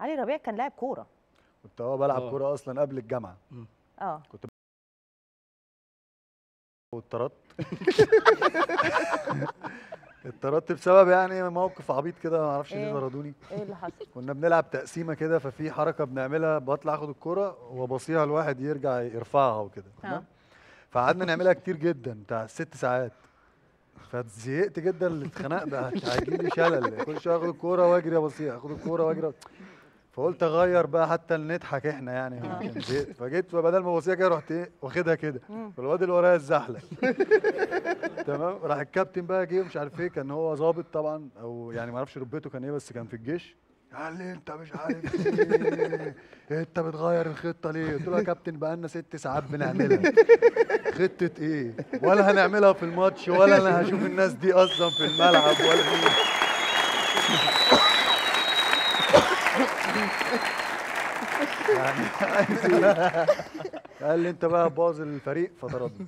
علي ربيع كان لاعب كورة. كنت آه بلعب آه. كورة أصلا قبل الجامعة. آه. واتطردت. اتطردت بسبب يعني موقف عبيط كده ما أعرفش ليه إيه؟ طردوني إيه اللي حصل؟ كنا بنلعب تقسيمة كده ففي حركة بنعملها بطلع أخد الكورة وبصيها لواحد يرجع يرفعها وكده آه. تمام؟ فقعدنا نعملها كتير جدا بتاع ست ساعات. فزهقت جدا اللي اتخنقت بقى هيجي لي شلل. كل شوية آخد الكورة وأجري أبصيها آخد الكورة وأجري فقلت أغير بقى حتى نضحك إحنا يعني. يمكن زهقت فجيت بدل ما ابصيها كده رحت إيه واخدها كده. فالواد اللي ورايا اتزحلق تمام؟ راح الكابتن بقى جه مش عارف إيه كان هو ظابط طبعا أو يعني ما أعرفش رتبته كان إيه بس كان في الجيش. قال لي أنت مش عارف إيه أنت بتغير الخطة ليه؟ قلت له يا كابتن بقى لنا ست ساعات بنعملها. خطة إيه؟ ولا هنعملها في الماتش ولا أنا هشوف الناس دي أصلا في الملعب ولا إيه. يعني قال لي انت بقى باظ الفريق فطردني